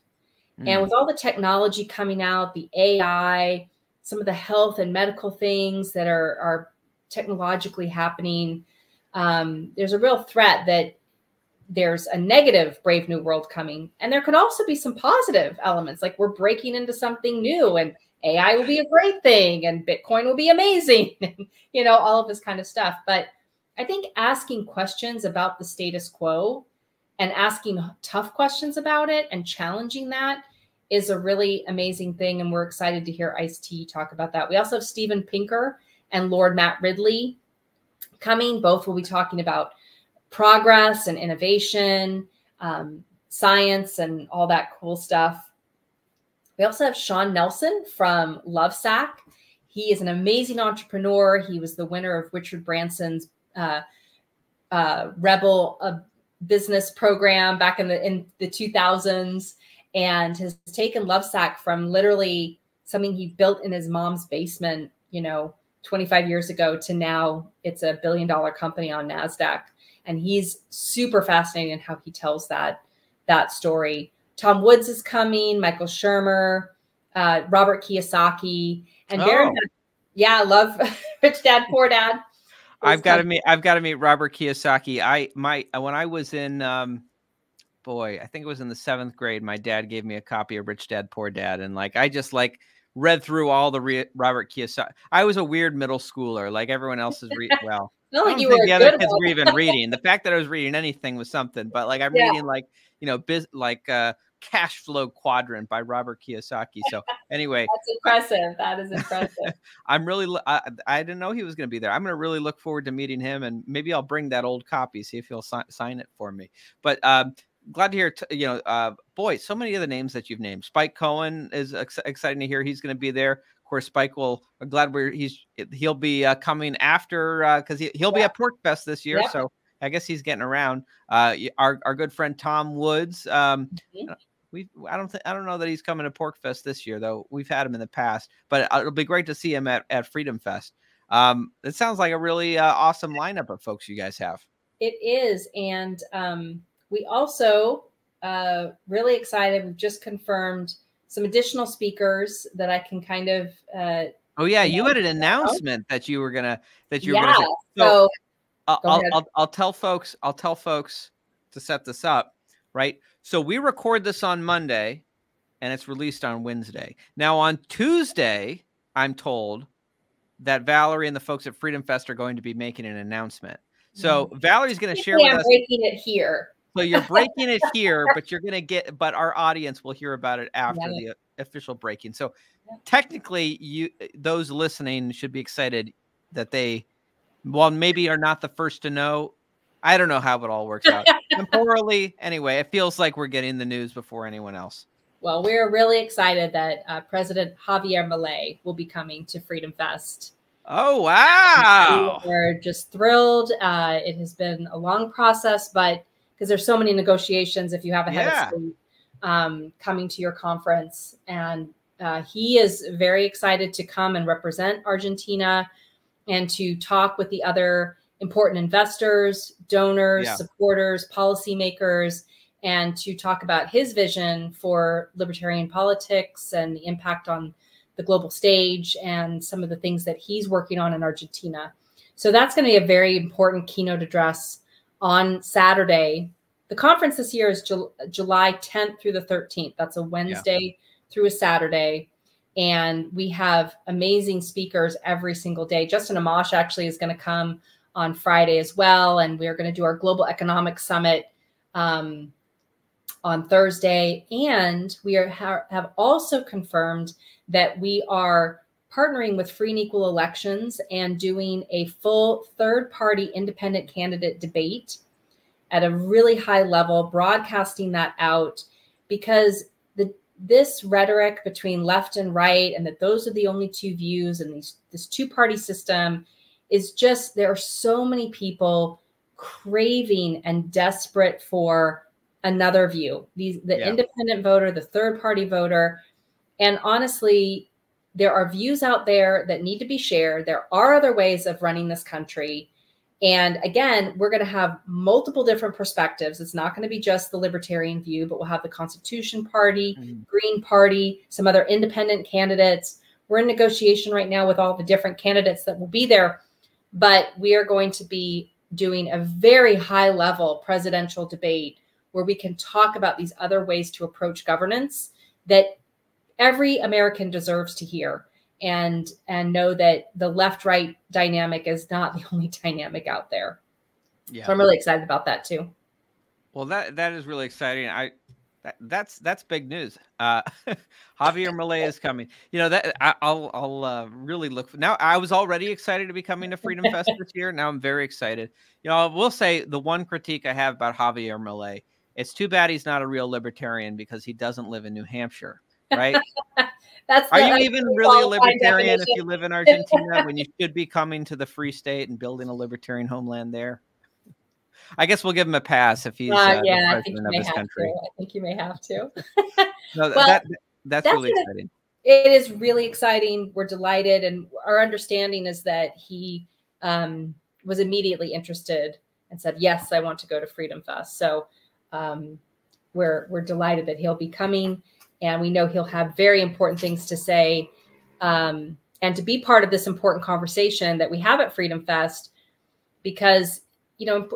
Mm. And with all the technology coming out, the AI, some of the health and medical things that are are technologically happening, um, there's a real threat that there's a negative brave new world coming and there could also be some positive elements like we're breaking into something new and ai will be a great thing and bitcoin will be amazing (laughs) you know all of this kind of stuff but I think asking questions about the status quo and asking tough questions about it and challenging that is a really amazing thing. And we're excited to hear Ice T talk about that. We also have Steven Pinker and Lord Matt Ridley coming. Both will be talking about progress and innovation, um, science, and all that cool stuff. We also have Shawn Nelson from Lovesac. He is an amazing entrepreneur. He was the winner of Richard Branson's uh, uh, rebel uh, business program back in the in the 2000s and has taken Lovesac from literally something he built in his mom's basement, you know, 25 years ago to now it's a billion dollar company on Nasdaq. And he's super fascinating in how he tells that that story. Tom Woods is coming, Michael Shermer, uh, Robert Kiyosaki, and oh. yeah, I love (laughs) Rich Dad Poor Dad. I've got to (laughs) meet. I've got to meet Robert Kiyosaki. I my when I was in, um, boy, I think it was in the seventh grade. My dad gave me a copy of Rich Dad Poor Dad, and like I just like read through all the re- Robert Kiyosaki. I was a weird middle schooler, like everyone else is. (laughs) Well, not like you were the other kids were even reading. The fact that I was reading anything was something, but like I'm yeah. reading like you know, biz like uh cash flow quadrant by Robert Kiyosaki. So anyway, that's impressive. That is impressive. (laughs) I'm really, I, I didn't know he was going to be there. I'm going to really look forward to meeting him and maybe I'll bring that old copy, see if he'll si- sign it for me. But, um, glad to hear, t- you know, uh, boy, so many of the names that you've named. Spike Cohen is ex- exciting to hear. He's going to be there. Of course, Spike will. I'm glad we're he's he'll be uh, coming after because uh, he he'll be at PorcFest this year. So I guess he's getting around. Uh, our our good friend Tom Woods. Um, mm-hmm we I don't think I don't know that he's coming to PorcFest this year though. We've had him in the past, but uh, it'll be great to see him at at Freedom Fest. Um, it sounds like a really uh, awesome lineup of folks you guys have. It is, and um, we also uh, really excited. We've just confirmed some additional speakers that I can kind of. Uh, oh yeah, you had an announcement that you were gonna that you were yeah. Gonna, so, so I'll, I'll, I'll I'll tell folks I'll tell folks to set this up right so we record this on Monday and it's released on Wednesday. Now on Tuesday, I'm told that Valerie and the folks at Freedom Fest are going to be making an announcement. So mm. Valerie's going to share with I'm us. breaking it here. So you're breaking it here, (laughs) but you're going to get, but our audience will hear about it after yeah. the official breaking. So yeah. technically, you those listening should be excited that they, well, maybe are not the first to know. I don't know how it all works out. Temporally, anyway, it feels like we're getting the news before anyone else. Well, we're really excited that uh, President Javier Milei will be coming to Freedom Fest. Oh, wow. We're just thrilled. Uh, it has been a long process, but because there's so many negotiations if you have a head yeah. of state um, coming to your conference. And uh, he is very excited to come and represent Argentina and to talk with the other important investors, donors, yeah. supporters, policymakers, and to talk about his vision for libertarian politics and the impact on the global stage and some of the things that he's working on in Argentina. So that's going to be a very important keynote address on Saturday. The conference this year is Ju- July 10th through the 13th. That's a Wednesday yeah. through a Saturday. And we have amazing speakers every single day. Justin Amash actually is going to come on Friday as well. And we're going to do our Global Economic Summit um, on Thursday. And we are, ha- have also confirmed that we are partnering with Free and Equal Elections and doing a full third party independent candidate debate at a really high level, broadcasting that out because the this rhetoric between left and right and that those are the only two views and these this two party system is just there are so many people craving and desperate for another view these the yeah. independent voter the third party voter and honestly there are views out there that need to be shared. There are other ways of running this country. And again, we're going to have multiple different perspectives. It's not going to be just the libertarian view, but we'll have the Constitution Party, mm-hmm. Green Party, some other independent candidates. We're in negotiation right now with all the different candidates that will be there, but we are going to be doing a very high level presidential debate where we can talk about these other ways to approach governance that every American deserves to hear and and know that the left right dynamic is not (laughs) the only dynamic out there. Yeah. So I'm really excited about that too. Well, that that is really exciting. I that, that's that's big news. Uh, (laughs) Javier Milei is coming. You know that I, will I'll uh, really look. For, now I was already excited to be coming to Freedom (laughs) Fest this year. Now I'm very excited. You know, I will say the one critique I have about Javier Milei. It's too bad he's not a real libertarian because he doesn't live in New Hampshire right? (laughs) That's Are you even really a libertarian definition. if you live in (laughs) Argentina when you should be coming to the free state and building a libertarian homeland there? I guess we'll give him a pass if he's uh, uh, yeah, I think you may have country. To. I think you may have to. (laughs) no, well, that, that's, that's really exciting. It is really exciting. We're delighted, and our understanding is that he um, was immediately interested and said, "Yes, I want to go to Freedom Fest." So um, we're we're delighted that he'll be coming and we know he'll have very important things to say um, and to be part of this important conversation that we have at freedom fest because you know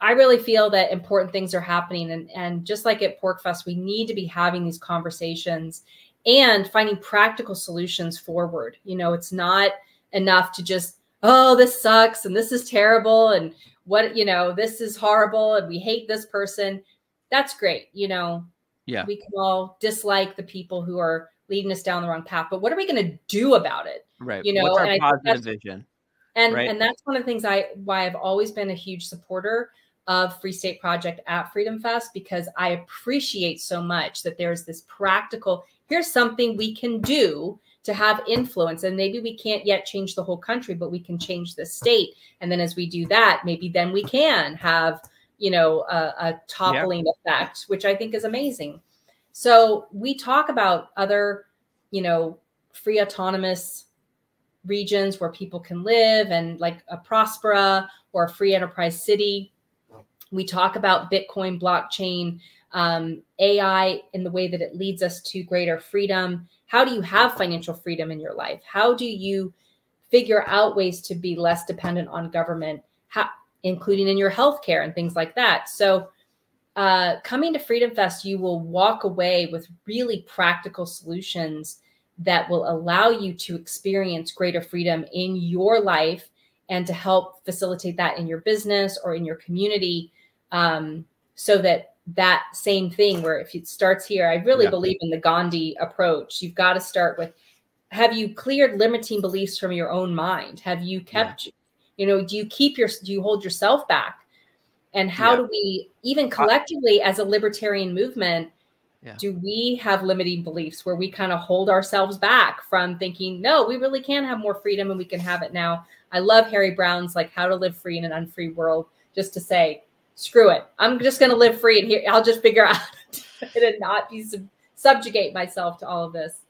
i really feel that important things are happening. And, and just like at PorcFest, we need to be having these conversations and finding practical solutions forward. You know it's not enough to just oh this sucks and this is terrible and what you know this is horrible and we hate this person. That's great you know yeah. We can all dislike the people who are leading us down the wrong path, but what are we going to do about it? Right. You know, What's our positive vision? And right? and that's one of the things I why I've always been a huge supporter of Free State Project at Freedom Fest because I appreciate so much that there's this practical here's something we can do to have influence and maybe we can't yet change the whole country but we can change the state and then as we do that maybe then we can have you know, a, a toppling yep. effect, which I think is amazing. So we talk about other, you know, free autonomous regions where people can live and like a Prospera or a free enterprise city. We talk about Bitcoin blockchain, um, AI in the way that it leads us to greater freedom. How do you have financial freedom in your life? How do you figure out ways to be less dependent on government? How, including in your healthcare and things like that. So, uh, coming to Freedom Fest, you will walk away with really practical solutions that will allow you to experience greater freedom in your life and to help facilitate that in your business or in your community um, so that that same thing where if it starts here i really yeah. believe in the gandhi approach you've got to start with have you cleared limiting beliefs from your own mind have you kept yeah you know do you keep your do you hold yourself back and how yeah. do we even collectively as a libertarian movement yeah. do we have limiting beliefs where we kind of hold ourselves back from thinking no we really can have more freedom and we can have it now i love harry browne's like how to live free in an unfree world just to say screw it i'm just going to live free and here i'll just figure (laughs) out and not be sub- subjugate myself to all of this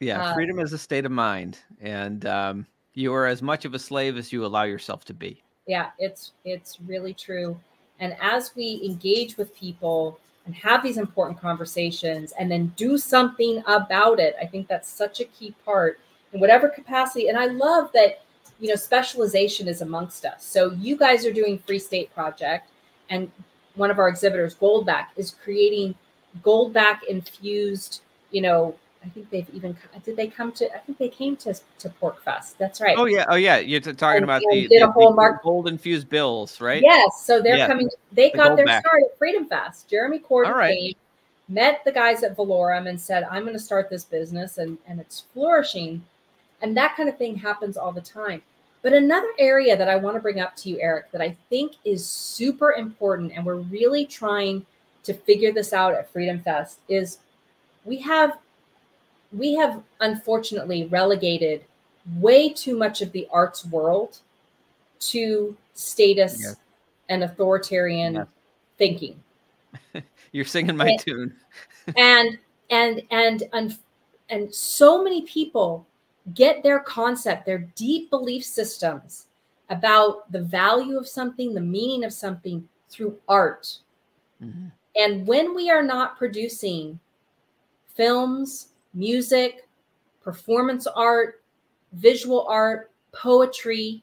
yeah uh, freedom is a state of mind and um you are as much of a slave as you allow yourself to be. Yeah, it's it's really true. And as we engage with people and have these important conversations and then do something about it, I think that's such a key part in whatever capacity. And I love that you know specialization is amongst us. So you guys are doing Free State Project, and one of our exhibitors, Goldback, is creating Goldback infused, you know, I think they've even did they come to? I think they came to to PorcFest. That's right. Oh yeah, oh yeah. You're talking and, about and the, did the, a whole mark- gold infused bills, right? Yes. So they're yeah. coming. They the got their back. start at Freedom Fest. Jeremy Cordon right. came, met the guys at Valaurum, and said, "I'm going to start this business," and and it's flourishing, and that kind of thing happens all the time. But another area that I want to bring up to you, Erick, that I think is super important, and we're really trying to figure this out at Freedom Fest, is we have we have unfortunately relegated way too much of the arts world to status yes. and authoritarian yes. thinking. (laughs) You're singing my and, tune. (laughs) and and and and and so many people get their concept, their deep belief systems about the value of something, the meaning of something through art. Mm-hmm. And when we are not producing films, music, performance art, visual art, poetry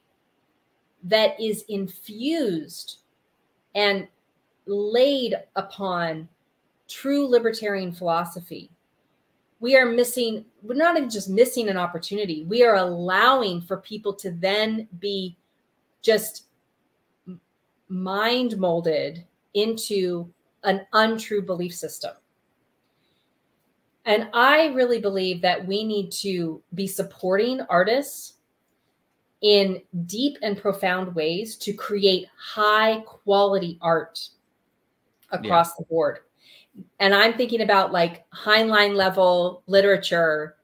that is infused and laid upon true libertarian philosophy. We are missing, we're not even just missing an opportunity, we are allowing for people to then be just mind molded into an untrue belief system. And I really believe that we need to be supporting artists in deep and profound ways to create high quality art across yeah. the board. And I'm thinking about like Heinlein level literature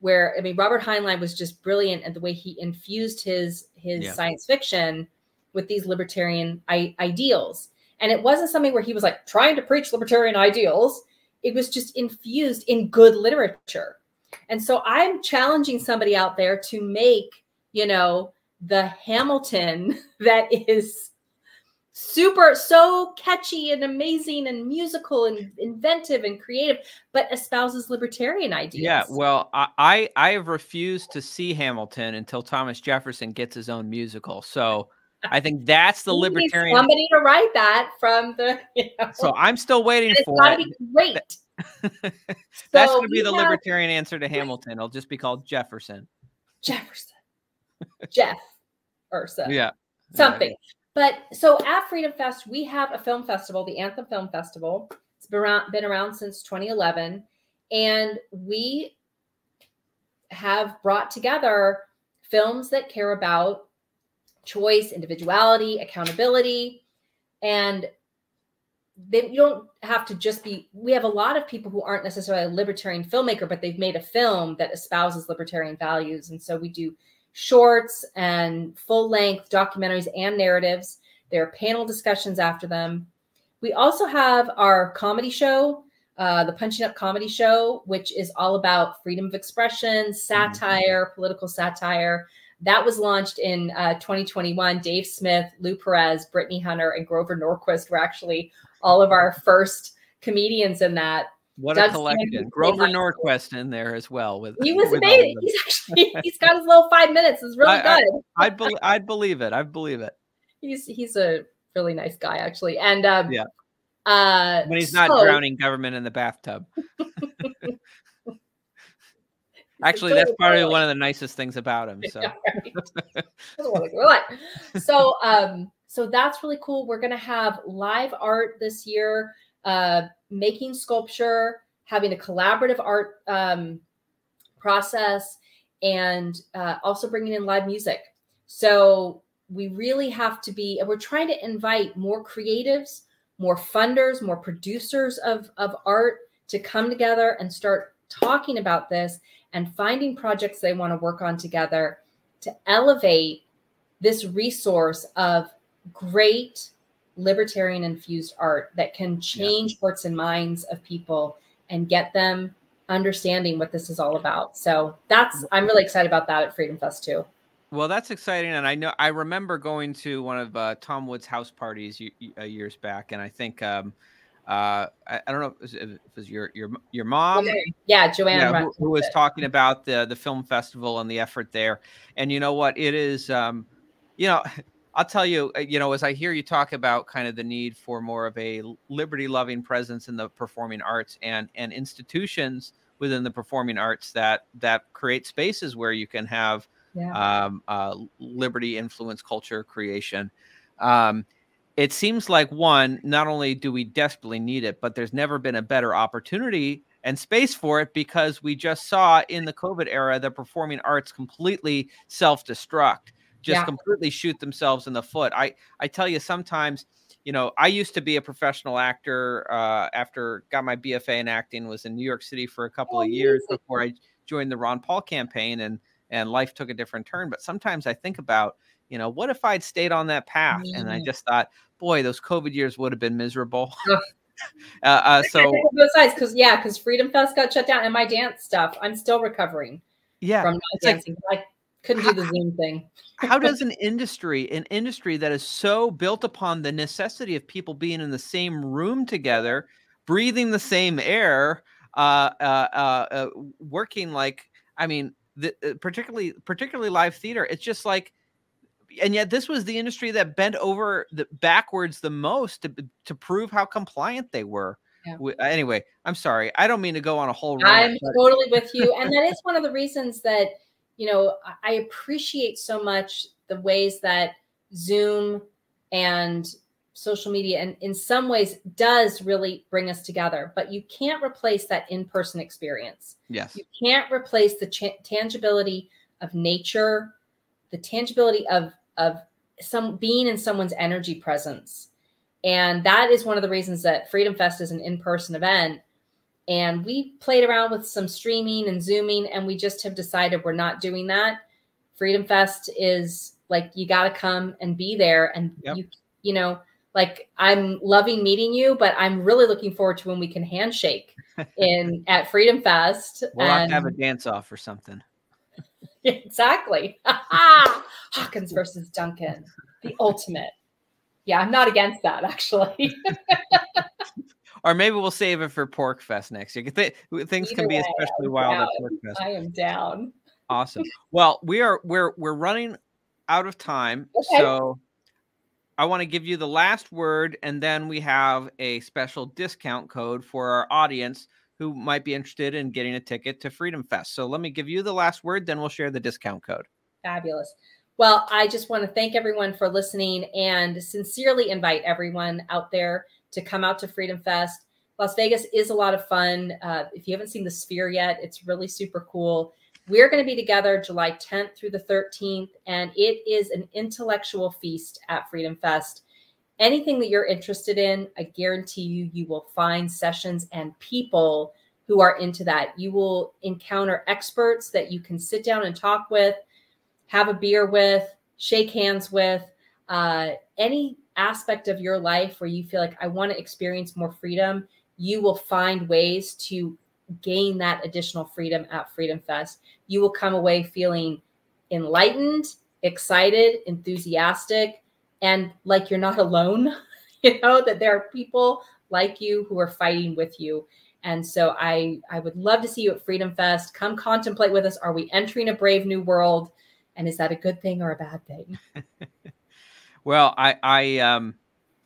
where I mean Robert Heinlein was just brilliant at the way he infused his his yeah. science fiction with these libertarian I- ideals. And it wasn't something where he was like trying to preach libertarian ideals it was just infused in good literature. And so I'm challenging somebody out there to make, you know, the Hamilton (laughs) that is super so catchy and amazing and musical and inventive and creative but espouses libertarian ideas yeah well i i have refused to see hamilton until thomas jefferson gets his own musical so I think that's the libertarian. Somebody to write that from the. (laughs) You know, so I'm still waiting it's for gotta it. Be great. (laughs) that's so going to be the have, libertarian answer to Hamilton. It'll just be called Jefferson. Jefferson. Jeff. Ursa. Yeah. Something. Yeah. But so at Freedom Fest, we have a film festival, the Anthem Film Festival. It's been around, been around since 2011. And we have brought together films that care about choice, individuality, accountability. And they, you don't have to just be, we have a lot of people who aren't necessarily a libertarian filmmaker, but they've made a film that espouses libertarian values. And so we do shorts and full length documentaries and narratives. There are panel discussions after them. We also have our comedy show, uh, the Punching Up Comedy Show, which is all about freedom of expression, mm-hmm. satire, mm-hmm. political satire. That was launched in uh, 2021. Dave Smith, Lou Perez, Brittany Hunter, and Grover Norquist were actually all of our first comedians in that. What Doug a collection! Grover Norquist in there as well. With he was amazing. He's actually (laughs) he's got his little five minutes. It's really I, good. I, would be, I'd believe it. I believe it. He's he's a really nice guy actually, and um, yeah. Uh, when he's not so, drowning government in the bathtub. (laughs) Actually, that's probably one of the nicest things about him. So, (laughs) right. (laughs) so, um, so that's really cool. We're gonna have live art this year, uh, making sculpture, having a collaborative art um, process, and uh, also bringing in live music. So we really have to be, and we're trying to invite more creatives, more funders, more producers of of art to come together and start talking about this and finding projects they want to work on together to elevate this resource of great libertarian infused art that can change yeah. hearts and minds of people and get them understanding what this is all about. So that's I'm really excited about that at Freedom Fest too. Well, that's exciting, and I know I remember going to one of uh, Tom Woods' house parties uh, years back, and I think um, uh, I, I, don't know if it was your your your mom, yeah, Joanne, yeah, who, who, was talking about the the film festival and the effort there. And you know what, it is, um, you know, (laughs) I'll tell you, uh, you know, as I hear you talk about kind of the need for more of a liberty loving presence in the performing arts and and institutions within the performing arts that that create spaces where you can have yeah. um, uh, liberty influence culture creation. Um, it seems like one, not only do we desperately need it, but there's never been a better opportunity and space for it because we just saw in the COVID era the performing arts completely self destruct, just yeah. completely shoot themselves in the foot. I I tell you sometimes you know, I used to be a professional actor uh, after got my BFA in acting, was in New York City for a couple oh, of years before I joined the Ron Paul campaign and and life took a different turn. But sometimes I think about, you know, what if I'd stayed on that path? Mm. And I mm. just thought, boy, those COVID years would have been miserable. (laughs) (laughs) uh, uh, so both sides, because yeah, because Freedom Fest got shut down, and my dance stuff, I'm still recovering. Yeah, from not dancing. Like, couldn't do the Zoom thing. how (laughs) does an industry, an industry that is so built upon the necessity of people being in the same room together, breathing the same air, uh, uh, uh, uh working like, I mean, the, uh, particularly particularly live theater, it's just like, and yet this was the industry that bent over the backwards the most to to prove how compliant they were. Yeah. Anyway, I'm sorry. I don't mean to go on a whole. I'm but... totally with you, and that is one of the reasons that you know, I appreciate so much the ways that Zoom and social media and in some ways does really bring us together but you can't replace that in-person experience yes you can't replace the tangibility of nature the tangibility of of some being in someone's energy presence and that is one of the reasons that freedom fest is an in-person event and we played around with some streaming and zooming, and we just have decided we're not doing that. Freedom Fest is like you got to come and be there, and yep. you you know like I'm loving meeting you, but I'm really looking forward to when we can handshake (laughs) in at Freedom Fest. We'll and, have to have a dance off or something. (laughs) exactly. (laughs) Hawkins versus Duncan, the ultimate. Yeah, I'm not against that actually. (laughs) or maybe we'll save it for PorcFest next year. Th- things Either can be way, especially wild down. at Pork Fest. I am down. Awesome. Well, we are we're we're running out of time, okay. so I want to give you the last word, and then we have a special discount code for our audience who might be interested in getting a ticket to Freedom Fest. So let me give you the last word, then we'll share the discount code. Fabulous. Well, I just want to thank everyone for listening and sincerely invite everyone out there to come out to Freedom Fest. Las Vegas is a lot of fun. Uh, if you haven't seen the Sphere yet, it's really super cool. We're going to be together July 10th through the 13th, and it is an intellectual feast at Freedom Fest. Anything that you're interested in, I guarantee you, you will find sessions and people who are into that. You will encounter experts that you can sit down and talk with, have a beer with, shake hands with. Uh, any aspect of your life where you feel like I want to experience more freedom, you will find ways to gain that additional freedom at Freedom Fest. You will come away feeling enlightened, excited, enthusiastic, and like you're not alone. (laughs) you know, that there are people like you who are fighting with you. And so I I would love to see you at Freedom Fest. Come contemplate with us. Are we entering a brave new world? And is that a good thing or a bad thing? (laughs) Well, I I um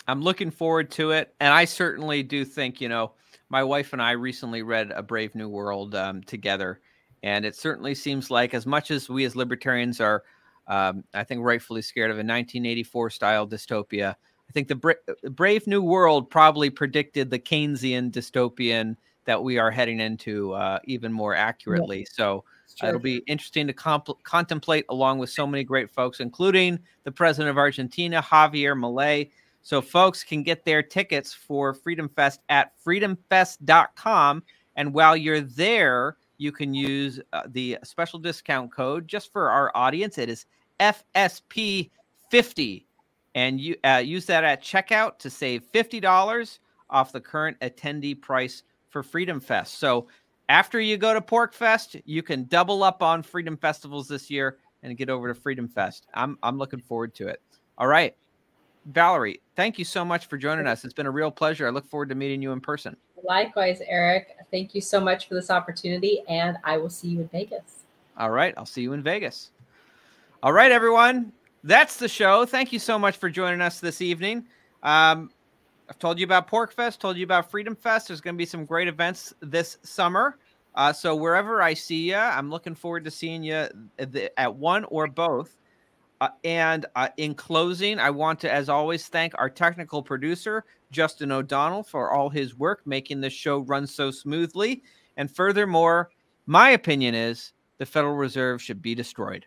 I'm looking forward to it, and I certainly do think you know my wife and I recently read A Brave New World um, together, and it certainly seems like as much as we as libertarians are, um, I think rightfully scared of a 1984 style dystopia. I think the Bra- Brave New World probably predicted the Keynesian dystopian that we are heading into uh, even more accurately. Yeah. So Sure. It'll be interesting to comp- contemplate along with so many great folks, including the president of Argentina, Javier Milei. So folks can get their tickets for Freedom Fest at freedomfest.com. And while you're there, you can use uh, the special discount code just for our audience. It is FSP50. And you uh, use that at checkout to save $50 off the current attendee price for Freedom Fest. So after you go to PorcFest, you can double up on Freedom Festivals this year and get over to Freedom Fest. I'm I'm looking forward to it. All right. Valerie, thank you so much for joining us. It's been a real pleasure. I look forward to meeting you in person. Likewise, Erick. Thank you so much for this opportunity, and I will see you in Vegas. All right. I'll see you in Vegas. All right, everyone. That's the show. Thank you so much for joining us this evening. Um, I've told you about PorcFest, told you about Freedom Fest. There's going to be some great events this summer. Uh, so wherever I see you, I'm looking forward to seeing you at one or both. Uh, and uh, in closing, I want to, as always, thank our technical producer, Justin O'Donnell, for all his work making this show run so smoothly. And furthermore, my opinion is the Federal Reserve should be destroyed.